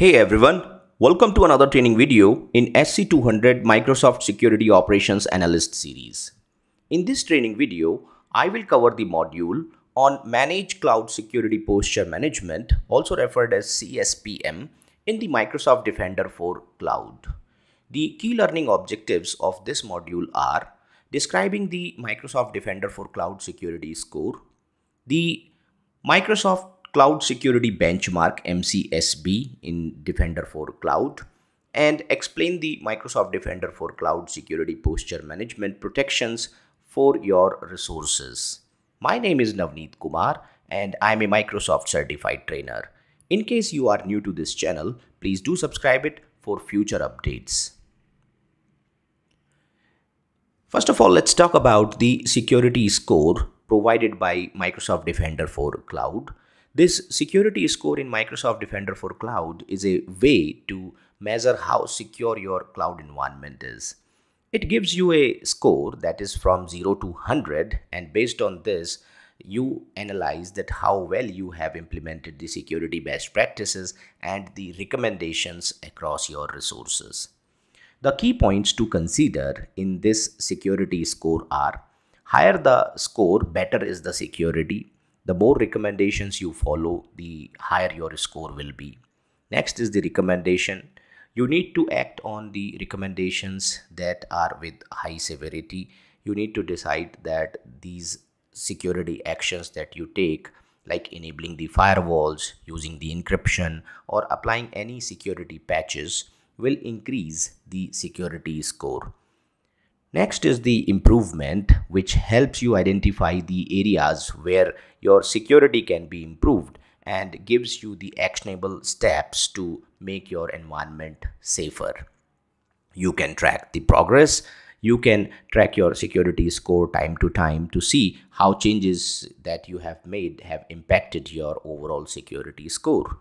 Hey everyone, welcome to another training video in SC200 Microsoft Security Operations Analyst series. In this training video, I will cover the module on Manage Cloud Security Posture Management, also referred as CSPM, in the Microsoft Defender for Cloud. The key learning objectives of this module are describing the Microsoft Defender for Cloud Security score, the Microsoft Cloud Security Benchmark MCSB in Defender for Cloud and explain the Microsoft Defender for Cloud Security Posture Management protections for your resources. My name is Navneet Kumar and I am a Microsoft certified trainer. In case you are new to this channel, please do subscribe it for future updates. First of all, let's talk about the security score provided by Microsoft Defender for Cloud. This security score in Microsoft Defender for Cloud is a way to measure how secure your cloud environment is. It gives you a score that is from 0 to 100 and based on this you analyze that how well you have implemented the security best practices and the recommendations across your resources. The key points to consider in this security score are higher the score better is the security the more recommendations you follow, the higher your score will be. Next is the recommendation. You need to act on the recommendations that are with high severity. You need to decide that these security actions that you take like enabling the firewalls, using the encryption or applying any security patches will increase the security score. Next is the improvement, which helps you identify the areas where your security can be improved and gives you the actionable steps to make your environment safer. You can track the progress. You can track your security score time to time to see how changes that you have made have impacted your overall security score.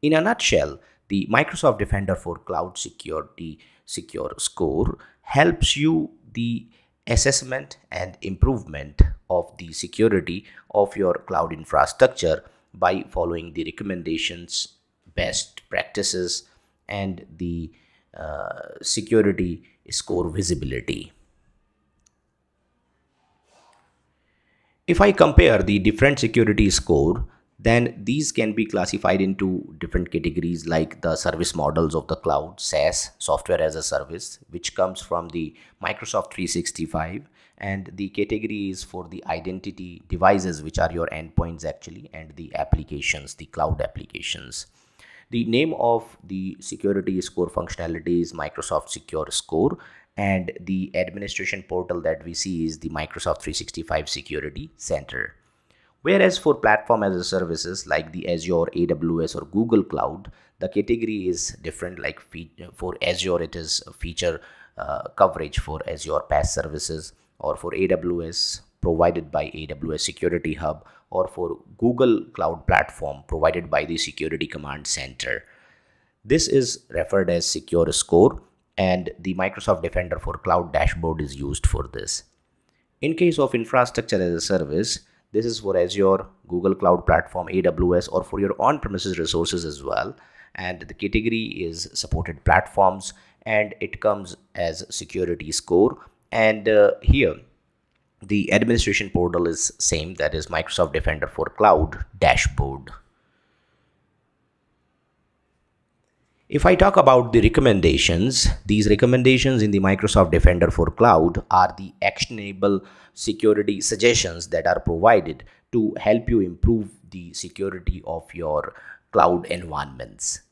In a nutshell, the Microsoft Defender for Cloud Security Secure Score helps you the assessment and improvement of the security of your cloud infrastructure by following the recommendations, best practices, and the uh, security score visibility. If I compare the different security score then these can be classified into different categories like the service models of the cloud SaaS software as a service which comes from the Microsoft 365 and the category is for the identity devices which are your endpoints actually and the applications the cloud applications. The name of the security score functionality is Microsoft Secure Score and the administration portal that we see is the Microsoft 365 Security Center Whereas for platform as a services like the Azure, AWS or Google Cloud, the category is different like for Azure it is feature uh, coverage for Azure PaaS services or for AWS provided by AWS Security Hub or for Google Cloud Platform provided by the Security Command Center. This is referred as Secure Score and the Microsoft Defender for Cloud dashboard is used for this. In case of infrastructure as a service, this is for Azure, Google Cloud Platform, AWS, or for your on-premises resources as well. And the category is supported platforms and it comes as security score. And uh, here, the administration portal is same that is Microsoft Defender for Cloud dashboard. If I talk about the recommendations, these recommendations in the Microsoft Defender for Cloud are the actionable security suggestions that are provided to help you improve the security of your cloud environments.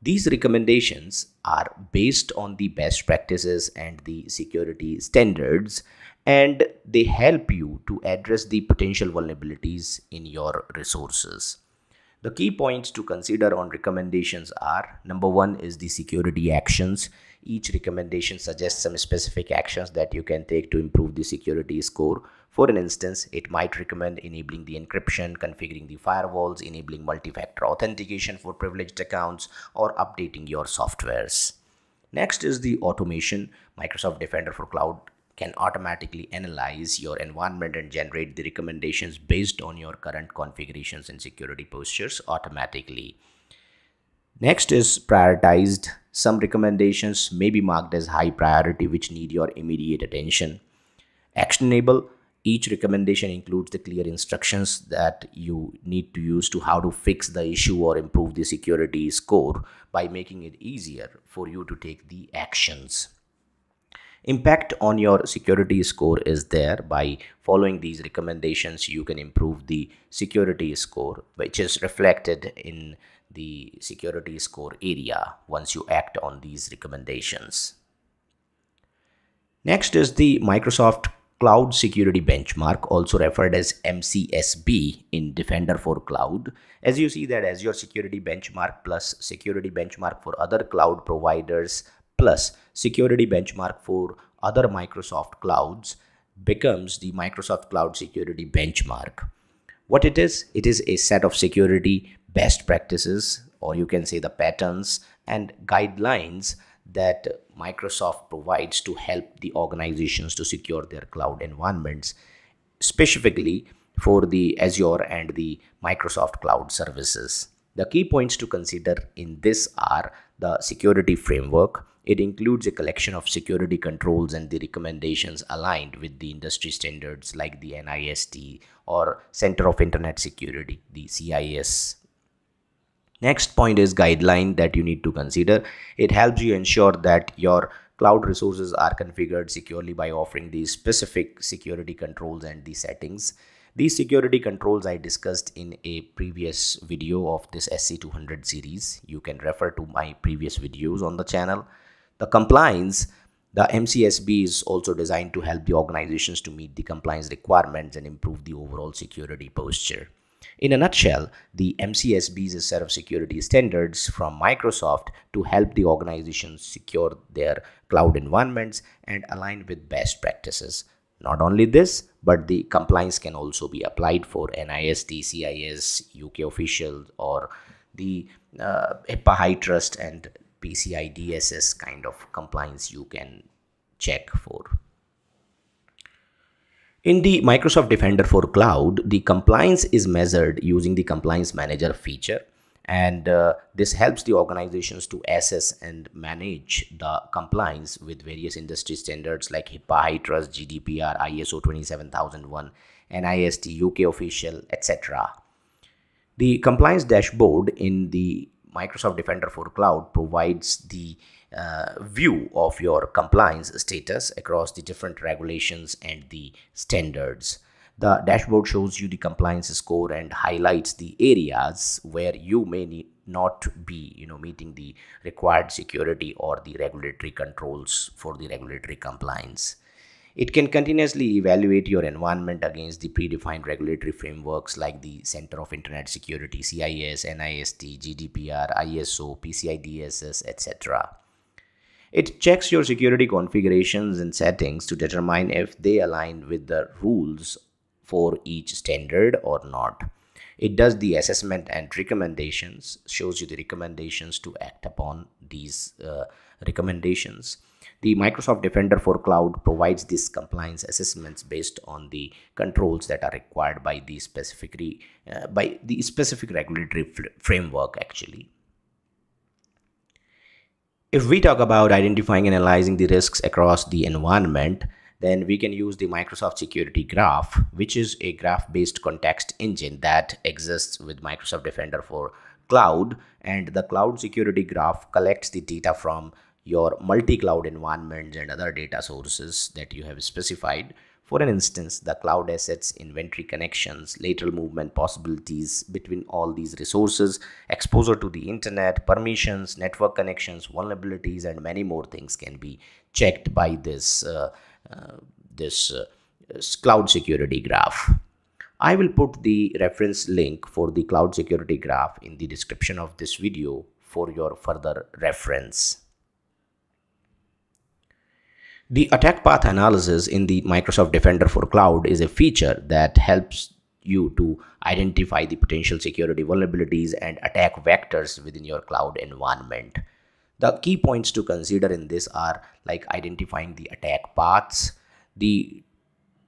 These recommendations are based on the best practices and the security standards and they help you to address the potential vulnerabilities in your resources. The key points to consider on recommendations are number one is the security actions. Each recommendation suggests some specific actions that you can take to improve the security score. For an instance, it might recommend enabling the encryption, configuring the firewalls, enabling multi-factor authentication for privileged accounts, or updating your softwares. Next is the automation. Microsoft Defender for Cloud can automatically analyze your environment and generate the recommendations based on your current configurations and security postures automatically. Next is prioritized. Some recommendations may be marked as high priority, which need your immediate attention. Actionable. Each recommendation includes the clear instructions that you need to use to how to fix the issue or improve the security score by making it easier for you to take the actions impact on your security score is there by following these recommendations you can improve the security score which is reflected in the security score area once you act on these recommendations next is the microsoft cloud security benchmark also referred as mcsb in defender for cloud as you see that azure security benchmark plus security benchmark for other cloud providers plus security benchmark for other Microsoft clouds becomes the Microsoft Cloud Security Benchmark. What it is? It is a set of security best practices, or you can say the patterns and guidelines that Microsoft provides to help the organizations to secure their cloud environments, specifically for the Azure and the Microsoft Cloud services. The key points to consider in this are the security framework, it includes a collection of security controls and the recommendations aligned with the industry standards like the NIST or Center of Internet Security, the CIS. Next point is guideline that you need to consider. It helps you ensure that your cloud resources are configured securely by offering these specific security controls and the settings. These security controls I discussed in a previous video of this SC200 series. You can refer to my previous videos on the channel. The compliance, the MCSB is also designed to help the organizations to meet the compliance requirements and improve the overall security posture. In a nutshell, the MCSB is a set of security standards from Microsoft to help the organizations secure their cloud environments and align with best practices. Not only this, but the compliance can also be applied for NIST, CIS, UK officials, or the uh, HIPAA Trust, and PCI DSS kind of compliance you can check for. In the Microsoft Defender for Cloud, the compliance is measured using the Compliance Manager feature and uh, this helps the organizations to assess and manage the compliance with various industry standards like HIPAA, HITRUST, GDPR, ISO 27001, NIST, UK official, etc. The compliance dashboard in the Microsoft Defender for Cloud provides the uh, view of your compliance status across the different regulations and the standards. The dashboard shows you the compliance score and highlights the areas where you may need not be you know meeting the required security or the regulatory controls for the regulatory compliance it can continuously evaluate your environment against the predefined regulatory frameworks like the Center of Internet Security, CIS, NIST, GDPR, ISO, PCI DSS, etc. It checks your security configurations and settings to determine if they align with the rules for each standard or not. It does the assessment and recommendations, shows you the recommendations to act upon these uh, recommendations the Microsoft Defender for Cloud provides these compliance assessments based on the controls that are required by the specific uh, by the specific regulatory framework actually. If we talk about identifying and analyzing the risks across the environment, then we can use the Microsoft Security Graph, which is a graph-based context engine that exists with Microsoft Defender for Cloud. And the Cloud Security Graph collects the data from your multi-cloud environments and other data sources that you have specified. For an instance, the cloud assets, inventory connections, lateral movement possibilities between all these resources, exposure to the internet, permissions, network connections, vulnerabilities, and many more things can be checked by this, uh, uh, this uh, cloud security graph. I will put the reference link for the cloud security graph in the description of this video for your further reference. The attack path analysis in the Microsoft Defender for Cloud is a feature that helps you to identify the potential security vulnerabilities and attack vectors within your cloud environment. The key points to consider in this are like identifying the attack paths, the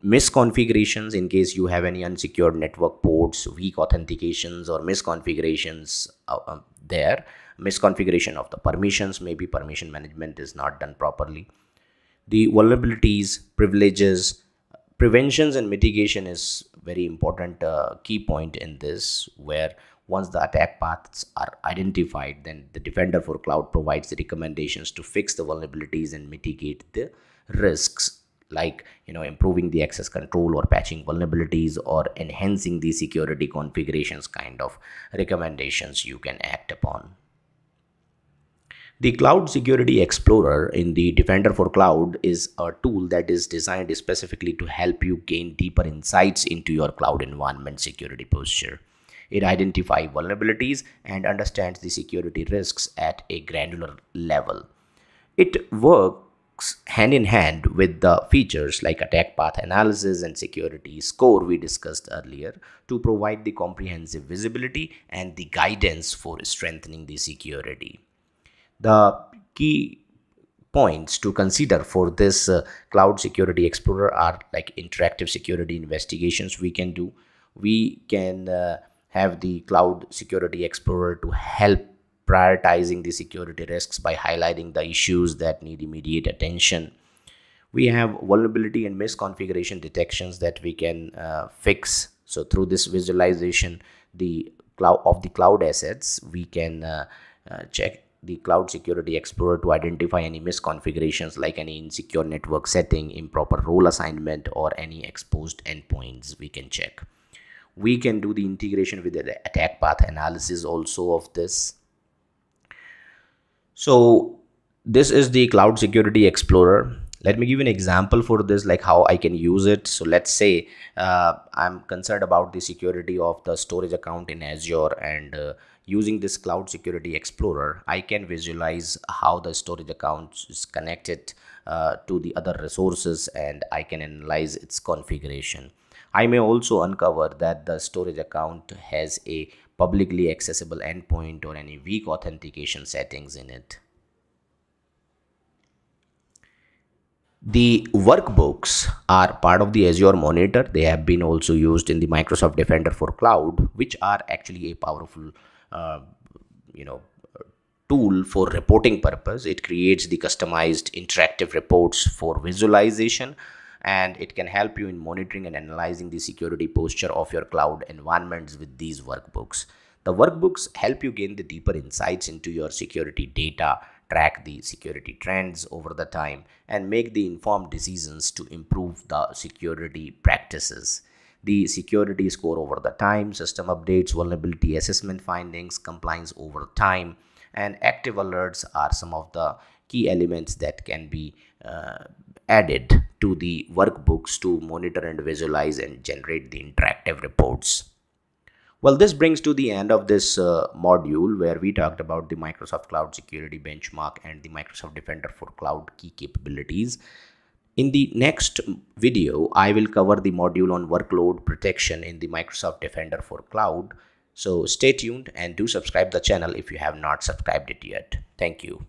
misconfigurations in case you have any unsecured network ports, weak authentications or misconfigurations uh, um, there, misconfiguration of the permissions maybe permission management is not done properly the vulnerabilities privileges preventions and mitigation is very important uh, key point in this where once the attack paths are identified then the defender for cloud provides the recommendations to fix the vulnerabilities and mitigate the risks like you know improving the access control or patching vulnerabilities or enhancing the security configurations kind of recommendations you can act upon the Cloud Security Explorer in the Defender for Cloud is a tool that is designed specifically to help you gain deeper insights into your cloud environment security posture. It identifies vulnerabilities and understands the security risks at a granular level. It works hand in hand with the features like attack path analysis and security score we discussed earlier to provide the comprehensive visibility and the guidance for strengthening the security. The key points to consider for this uh, cloud security explorer are like interactive security investigations we can do we can uh, have the cloud security explorer to help prioritizing the security risks by highlighting the issues that need immediate attention. We have vulnerability and misconfiguration detections that we can uh, fix. So through this visualization, the cloud of the cloud assets, we can uh, uh, check the cloud security explorer to identify any misconfigurations like any insecure network setting improper role assignment or any exposed endpoints we can check. We can do the integration with the attack path analysis also of this. So this is the cloud security explorer. Let me give an example for this like how i can use it. So let's say uh, i'm concerned about the security of the storage account in azure and uh, using this cloud security explorer i can visualize how the storage account is connected uh, to the other resources and i can analyze its configuration i may also uncover that the storage account has a publicly accessible endpoint or any weak authentication settings in it The workbooks are part of the Azure Monitor. They have been also used in the Microsoft Defender for Cloud, which are actually a powerful, Uh, you know, tool for reporting purpose. It creates the customized interactive reports for visualization and it can help you in monitoring and analyzing the security posture of your cloud environments with these workbooks. The workbooks help you gain the deeper insights into your security data track the security trends over the time and make the informed decisions to improve the security practices the security score over the time system updates vulnerability assessment findings compliance over time and active alerts are some of the key elements that can be uh, added to the workbooks to monitor and visualize and generate the interactive reports well, this brings to the end of this uh, module where we talked about the Microsoft Cloud Security Benchmark and the Microsoft Defender for Cloud key capabilities. In the next video, I will cover the module on workload protection in the Microsoft Defender for Cloud. So stay tuned and do subscribe the channel if you have not subscribed it yet. Thank you.